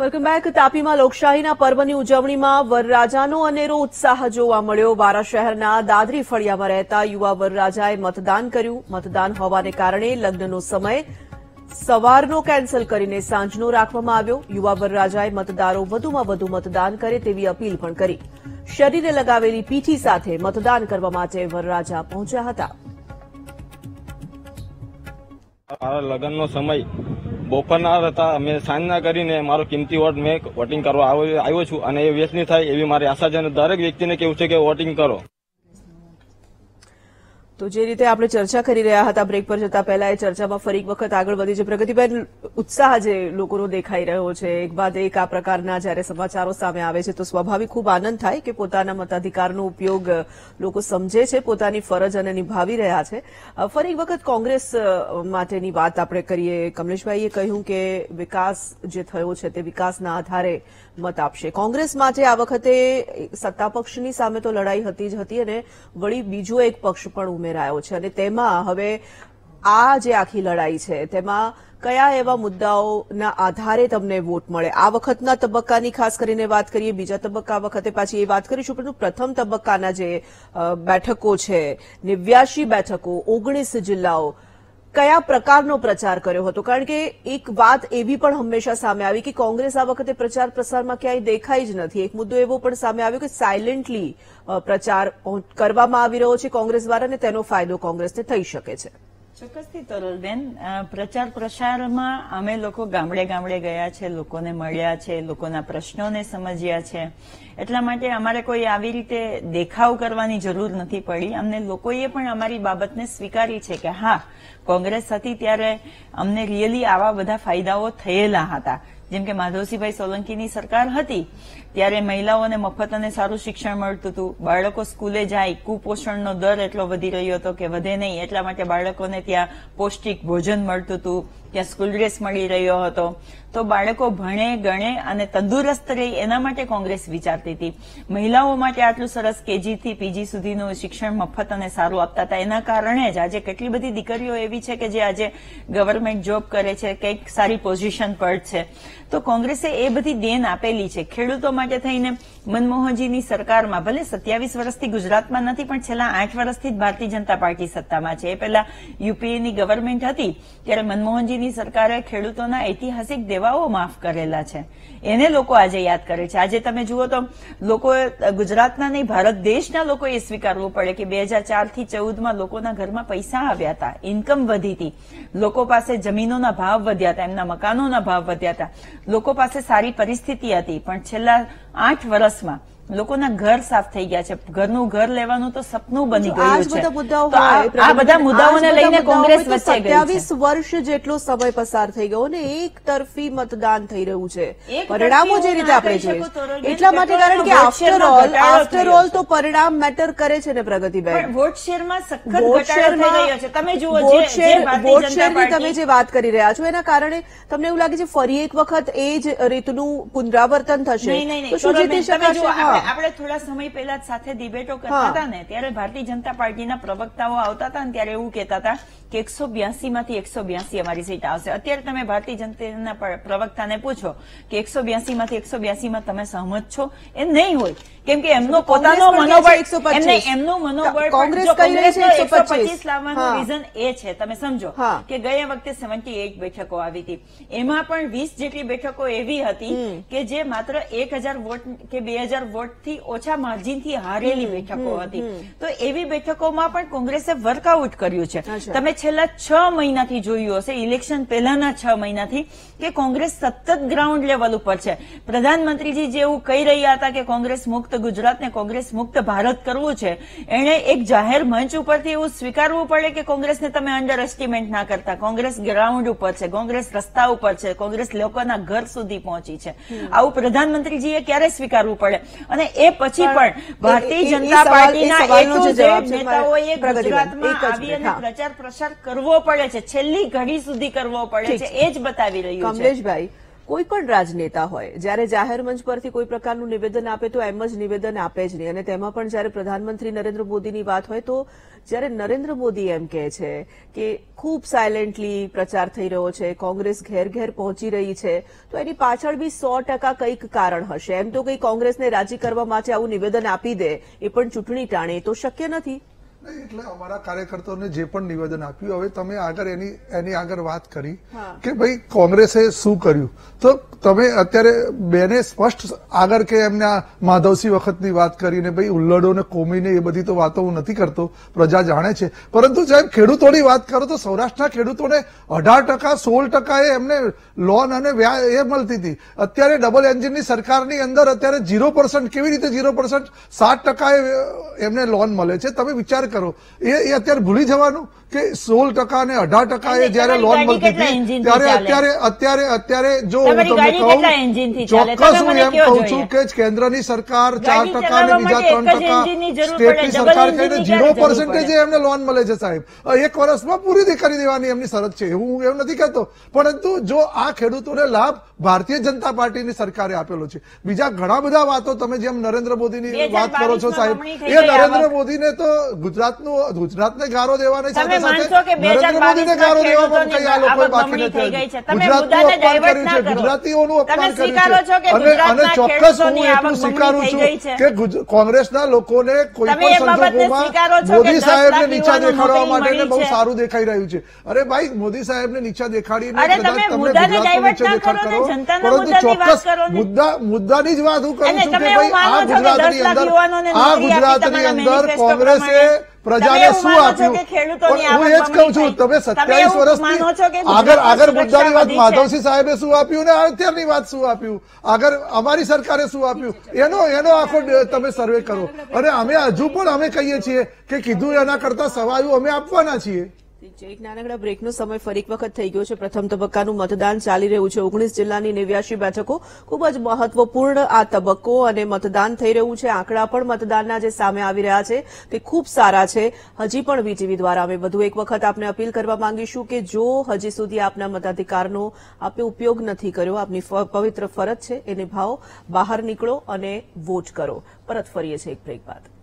Welcome back તાપીમાં લોકશાહીના પર્વની ઉજવણીમાં વરરાજાનો અનેરો ઉત્સાહ જોવા મળ્યો. વારા શહેરના દાદરી ફળિયામાં રહેતા યુવા વરરાજાએ મતદાન કર્યું. મતદાન હોવાને કારણે લગ્નનો સમય સવારનો કેન્સલ કરીને સાંજનો રાખવામાં આવ્યો. યુવા વરરાજાએ મતદારો વધુમાં વધુ મતદાન કરે તેવી અપીલ પણ કરી. શરીરે લગાવેલી પીઠી સાથે મતદાન કરવા માટે વરરાજા પહોંચ્યા હતા. લગ્નનો સમય બપોરના હતા મેં સાંજના કરીને મારો કિંમતી વોટ મેં વોટિંગ કરવા આવ્યો છું અને એ વેચની થાય એવી મારી આશા છે અને દરેક વ્યક્તિને કેવું છે કે વોટિંગ કરો. તો જે રીતે આપણે ચર્ચા કરી રહ્યા હતા બ્રેક પર જતા પહેલા એ ચર્ચામાં ફરી એક વખત આગળ વધી છે. પ્રગતિબેન, ઉત્સાહ જે લોકોનો દેખાઈ રહ્યો છે, એક બાદ એક આ પ્રકારના જ્યારે સમાચારો સામે આવે છે, તો સ્વાભાવિક ખૂબ આનંદ થાય કે પોતાના મતાધિકારનો ઉપયોગ લોકો સમજે છે, પોતાની ફરજ અને નિભાવી રહ્યા છે. ફરી એક વખત કોંગ્રેસ માટેની વાત આપણે કરીએ. કમલેશભાઈએ કહ્યું કે વિકાસ જે થયો છે તે વિકાસના આધારે મત આપશે. કોંગ્રેસ માટે આ વખતે સત્તા પક્ષની સામે તો લડાઈ હતી જ હતી અને વળી બીજો એક પક્ષ પણ ઉમેરાયો છે અને તેમાં હવે આ જે આખી લડાઈ છે, તેમાં કયા એવા મુદ્દાઓના આધારે તમને વોટ મળે? આ વખતના તબક્કાની ખાસ કરીને વાત કરીએ, બીજા તબક્કા વખતે પાછી એ વાત કરીશું, પરંતુ પ્રથમ તબક્કાના જે બેઠકો છે, નેવ્યાશી બેઠકો, ઓગણીસ જિલ્લાઓ કયા પ્રકારનો પ્રચાર કર્યો હતો? કારણ કે એક વાત એવી પણ હંમેશા સામે આવી કે કોંગ્રેસ આ વખતે પ્રચાર પ્રસારમાં ક્યાંય દેખાઈ જ નથી. એક મુદ્દો એવો પણ સામે આવ્યો કે સાયલેન્ટલી પ્રચાર કરવામાં આવી રહ્યો છે કોંગ્રેસ દ્વારા અને તેનો ફાયદો કોંગ્રેસને થઈ શકે છે. ચોક્કસથી તરલબેન પ્રચાર પ્રસારમાં અમે લોકો ગામડે ગામડે ગયા છે, લોકોને મળ્યા છે, લોકોના પ્રશ્નોને સમજ્યા છે. એટલા માટે અમારે કોઈ આવી રીતે દેખાવ કરવાની જરૂર નથી પડી. અમને લોકોએ પણ અમારી બાબતને સ્વીકારી છે કે હા, કોંગ્રેસ હતી ત્યારે અમને રિયલી આવા બધા ફાયદાઓ થયેલા હતા. જેમ કે માધવસિંહભાઈ સોલંકીની સરકાર હતી, ત્યારે મહિલાઓને મફત અને સારું શિક્ષણ મળતું હતું. બાળકો સ્કૂલે જાય, કુપોષણનો દર એટલો વધી રહ્યો હતો કે વધે નહીં. એટલા માટે બાળકોને ત્યાં પૌષ્ટિક ભોજન મળતું હતું. ત્યાં સ્કૂલ ડ્રેસ મળી રહ્યો હતો. તો બાળકો ભણે, ગણે અને તંદુરસ્ત રહે એના માટે કોંગ્રેસ વિચારતી હતી. મહિલાઓ માટે આટલું સરસ કેજીથી પીજી સુધીનું શિક્ષણ મફત અને સારું આપતા હતા. એના કારણે જ આજે કેટલી બધી દીકરીઓ એવી છે કે જે આજે ગવર્મેન્ટ જોબ કરે છે, કંઈક સારી પોઝિશન પર છે. તો કોંગ્રેસે એ બધી દેન આપેલી છે. ખેડૂતો માટે થઈને મનમોહનજીની સરકારમાં, ભલે સત્યાવીસ વર્ષથી ગુજરાતમાં નથી, પણ છેલ્લા આઠ વર્ષથી જ ભારતીય જનતા પાર્ટી સત્તામાં છે. એ પહેલા યુપીએની ગવર્મેન્ટ હતી, ત્યારે મનમોહનજીની સરકારે ખેડૂતોના ઐતિહાસિક દેવાઓ માફ કરેલા છે. એને લોકો આજે યાદ કરે છે. આજે તમે જુઓ તો લોકો ગુજરાતના નહીં, ભારત દેશના લોકો એ સ્વીકારવું પડે કે બે હજાર ચારથી ચૌદમાં લોકોના ઘરમાં પૈસા આવ્યા હતા ઇન્કમ વધી હતી. લોકો પાસે જમીનોના ભાવ વધ્યા હતા, એમના મકાનોના ભાવ વધ્યા હતા. લોકો પાસે સારી પરિસ્થિતિ હતી, પણ છેલ્લા આઠ વર્ષમાં લોકોના ઘર સાફ થઈ ગયા છે. ઘરનું ઘર લેવાનું તો સપનું બની ગયું છે. આ બધા મુદ્દાઓને લઈને કોંગ્રેસ વચ્ચે સત્યાવીસ વર્ષ જેટલો સમય પસાર થઈ ગયો ને એક તરફી મતદાન થઈ રહ્યું છે. પરિણામો જે રીતે આપણે જોઈએ. એટલા માટે કારણ કે આફ્ટર ઓલ આફ્ટર ઓલ તો પરિણામ મેટર કરે છે ને પ્રગતિબેન? પણ વોટ શેરમાં સખત ઘટાડો થઈ શેરમાં- છે. તમે જુઓ વોટ શેર- વોટ શેરની તમે જે વાત કરી રહ્યા છો એના કારણે તમને એવું લાગે છે ફરી એક વખત એ જ રીતનું પુનરાવર્તન થશે? તો શું જીતી શકાશે? આપણે થોડા સમય પહેલા સાથે ડિબેટો કરતા હતા ને ત્યારે ભારતીય જનતા પાર્ટીના પ્રવક્તાઓ આવતા હતા ને ત્યારે એવું કહેતા હતા કે એકસો બ્યાસી માંથી એકસો બ્યાસી અમારી સીટ આવશે. અત્યારે તમે ભારતીય જનતાના પ્રવક્તાને પૂછો કે એકસો બ્યાસી માંથી એકસો બ્યાસી માં તમે સહમત છો? એ નહીં હોય. કેમ કે એમનો પોતાનો મનોબળ એકસો એમને એમનું મનોબળ કોંગ્રેસ એકસો કહી રહી છે કોંગ્રેસનો 125 125 લાવવાનું રીઝન એ છે. તમે સમજો કે ગયા વખતે સેવન્ટી એઇટ બેઠકો આવી હતી. એમાં પણ વીસ જેટલી બેઠકો એવી હતી કે જે માત્ર એક હજાર વોટ કે બે હજાર વોટથી ઓછા માર્જિનથી હારેલી બેઠકો હતી. તો એવી બેઠકોમાં પણ કોંગ્રેસે વર્કઆઉટ કર્યું છે. તમે છેલ્લા છ મહિનાથી જોયું હશે ઇલેક્શન પહેલાના છ મહિનાથી કે કોંગ્રેસ સતત ગ્રાઉન્ડ લેવલ ઉપર છે. પ્રધાનમંત્રીજી જેવું કહી રહ્યા હતા કે કોંગ્રેસ મુક્ત ગુજરાતને કોંગ્રેસ મુક્ત ભારત કરવું છે એણે એક જાહેર મંચ ઉપરથી એવું સ્વીકારવું પડે કે કોંગ્રેસને તમે અંડર એસ્ટિમેટ ના કરતા. કોંગ્રેસ ગ્રાઉન્ડ ઉપર છે કોંગ્રેસ રસ્તા ઉપર છે કોંગ્રેસ લોકોના ઘર સુધી પહોંચી છે. આવું પ્રધાનમંત્રીજીએ ક્યારે સ્વીકારવું પડે? અને એ પછી પણ ભારતીય જનતા પાર્ટીના જે નેતાઓએ ગુજરાતમાં આવી અને પ્રચાર પ્રસાર કરવો પડે છે. છેલ્લી ઘડી સુધી કરવો પડે છે. એ જ બતાવી રહ્યું છે. કમલેશભાઈ કોઈ પણ રાજનેતા હોય જ્યારે જાહેર મંચ પરથી કોઈ પ્રકારનું નિવેદન આપે તો એમ જ નિવેદન આપે જ નહીં. અને તેમાં પણ જ્યારે પ્રધાનમંત્રી નરેન્દ્ર મોદીની વાત હોય તો જ્યારે નરેન્દ્ર મોદી એમ કહે છે કે ખૂબ સાયલેન્ટલી પ્રચાર થઈ રહ્યો છે કોંગ્રેસ ઘેર ઘેર પહોંચી રહી છે તો એની પાછળ બી સો ટકા કંઈક કારણ હશે. એમ તો કંઈ કોંગ્રેસને રાજી કરવા માટે આવું નિવેદન આપી દે એ પણ ચૂંટણી ટાણે એ તો શક્ય નથી. નહીં, એટલે અમારા કાર્યકર્તાઓને જે પણ નિવેદન આપ્યું હવે તમે આગળ એની એની આગળ વાત કરી કે ભાઈ કોંગ્રેસે શું કર્યું? તો તમે અત્યારે બેને સ્પષ્ટ આગળ કે એમને આ માધવસિંહ વખતની વાત કરીને ભાઈ ઉલ્લડો ને કોમીને એ બધી તો વાતો હું નથી કરતો પ્રજા જાણે છે. પરંતુ સાહેબ ખેડૂતોની વાત કરો તો સૌરાષ્ટ્રના ખેડૂતોને અઢાર ટકા સોળ ટકા એ એમને લોન અને વ્યાજ એ મળતી હતી. અત્યારે ડબલ એન્જિનની સરકારની અંદર અત્યારે ઝીરો પર્સન્ટ કેવી રીતે ઝીરો પર્સન્ટ? સાત ટકા એમને લોન મળે છે. તમે વિચાર કરો. એ એ અત્યારે ભૂલી જવાનું કે સોળ ટકા અને અઢાર ટકા એ જયારે લોન મળતી હતી ત્યારે અત્યારે અત્યારે અત્યારે જો હું તમને કહું ચોક્કસ હું એમ કહું છું કે કેન્દ્રની સરકાર ચાર ટકા અને બીજા ત્રણ ટકા સ્ટેટની સરકાર કહીને ઝીરો પર્સન્ટેજ એમને લોન મળે છે સાહેબ. એક વર્ષમાં પૂરી કરી દેવાની એમની શરત છે હું એવું નથી કહેતો. પરંતુ જો આ ખેડૂતોને લાભ ભારતીય જનતા પાર્ટીની સરકારે આપેલો છે. બીજા ઘણા બધા વાતો તમે જેમ નરેન્દ્ર મોદીની વાત કરો છો સાહેબ એ નરેન્દ્ર મોદીને તો ગુજરાતનું ગુજરાતને ગારો દેવાની સાથે સાથે નરેન્દ્ર મોદીને ગારો દેવામાં કઈ આ લોકો બાકી નથી ગુજરાતનું અપમાન કર્યું છે. ગુજરાતીઓનું અપમાન કર્યું છો. અને અને ચોક્કસ હું એટલું સ્વીકારું છું. કે કોંગ્રેસના લોકોને કોઈ પણ સંજોગોમાં મોદી સાહેબને નીચા દેખાડવા માટે બહુ સારું દેખાઈ રહ્યું છે. અરે ભાઈ મોદી સાહેબને નીચા દેખાડીને કદાચ તમે ગુજરાતનો નીચે દેખાડ કરો. પરંતુ ચોક્કસ મુદ્દા મુદ્દાની જ વાત હું કરું છું કે ભાઈ આ ગુજરાતની અંદર આ ગુજરાતની અંદર કોંગ્રેસે. પ્રજાને શું આપ્યું? હું એ જ કહું છું તમે સત્યાવીસ વર્ષથી આગળ આગળ મુદ્દાની વાત? માધવસિંહ સાહેબે શું આપ્યું ને અત્યારની વાત શું આપ્યું? આગળ અમારી સરકારે શું આપ્યું? એનો એનો આખો તમે સર્વે કરો. અને અમે હજુ પણ અમે કહીએ છીએ કે કીધું એના કરતા સવાયું અમે આપવાના છીએ. એક નાનકડા બ્રેકનો સમય ફરી વખત થઈ ગયો છે. પ્રથમ તબક્કાનું મતદાન ચાલી રહ્યું છે. ઓગણીસ જિલ્લાની નેવ્યાસી બેઠકો ખૂબ જ મહત્વપૂર્ણ આ તબક્કો અને મતદાન થઈ રહ્યું છે. આંકડા પણ મતદાનના જે સામે આવી રહ્યા છે, તે ખૂબ સારા છે. હજી પણ વીટીવી દ્વારા અમે વધુ એક વખત આપને અપીલ કરવા માંગીશું કે જો હજી સુધી આપના મતાધિકારનો આપે ઉપયોગ નથી કર્યો, આપની પવિત્ર ફરજ છે એ નિભાવો બહાર નીકળો અને વોટ કરો. પરત ફરીએ છીએ એક બ્રેક બાદ.